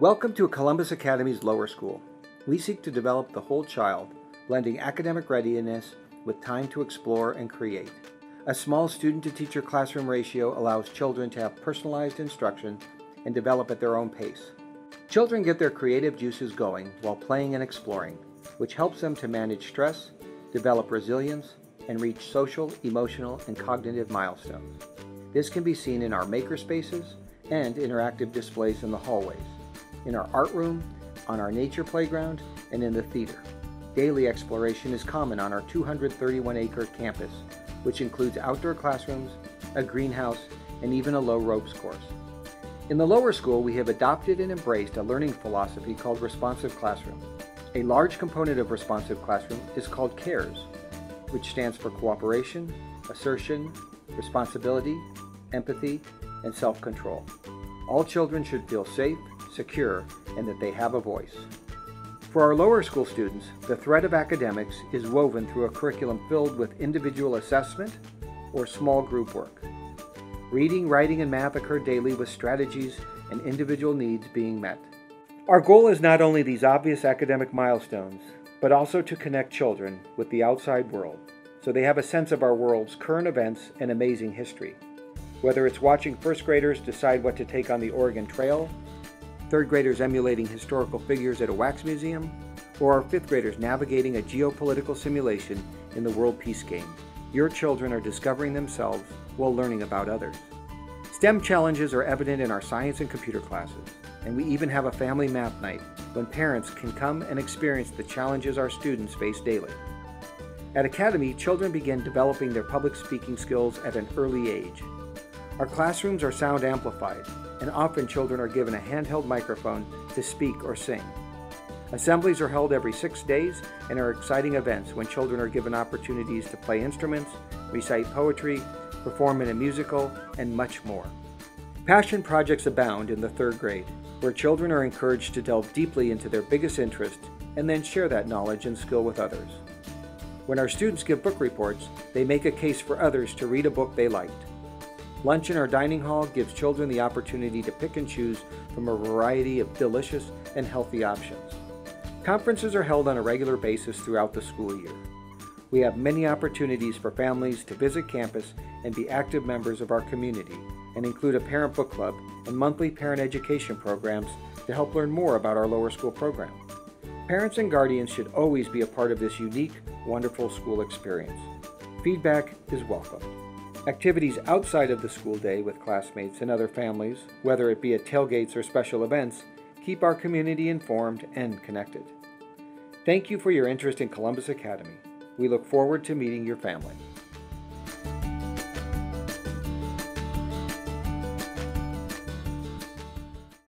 Welcome to Columbus Academy's Lower School. We seek to develop the whole child, blending academic readiness with time to explore and create. A small student to teacher classroom ratio allows children to have personalized instruction and develop at their own pace. Children get their creative juices going while playing and exploring, which helps them to manage stress, develop resilience, and reach social, emotional, and cognitive milestones. This can be seen in our makerspaces and interactive displays in the hallways, in our art room, on our nature playground, and in the theater. Daily exploration is common on our 231 acre campus, which includes outdoor classrooms, a greenhouse, and even a low ropes course. In the lower school, we have adopted and embraced a learning philosophy called Responsive Classroom. A large component of Responsive Classroom is called CARES, which stands for Cooperation, Assertion, Responsibility, Empathy, and Self Control. All children should feel safe, secure, and that they have a voice. For our lower school students, the thread of academics is woven through a curriculum filled with individual assessment or small group work. Reading, writing, and math occur daily with strategies and individual needs being met. Our goal is not only these obvious academic milestones, but also to connect children with the outside world so they have a sense of our world's current events and amazing history. Whether it's watching first graders decide what to take on the Oregon Trail, third graders emulating historical figures at a wax museum, or our fifth graders navigating a geopolitical simulation in the world peace game, your children are discovering themselves while learning about others. STEM challenges are evident in our science and computer classes, and we even have a family math night when parents can come and experience the challenges our students face daily. At Academy, children begin developing their public speaking skills at an early age. Our classrooms are sound amplified, and often children are given a handheld microphone to speak or sing. Assemblies are held every six days and are exciting events when children are given opportunities to play instruments, recite poetry, perform in a musical, and much more. Passion projects abound in the third grade, where children are encouraged to delve deeply into their biggest interest and then share that knowledge and skill with others. When our students give book reports, they make a case for others to read a book they liked. Lunch in our dining hall gives children the opportunity to pick and choose from a variety of delicious and healthy options. Conferences are held on a regular basis throughout the school year. We have many opportunities for families to visit campus and be active members of our community and include a parent book club and monthly parent education programs to help learn more about our lower school program. Parents and guardians should always be a part of this unique, wonderful school experience. Feedback is welcome. Activities outside of the school day with classmates and other families, whether it be at tailgates or special events, keep our community informed and connected. Thank you for your interest in Columbus Academy. We look forward to meeting your family.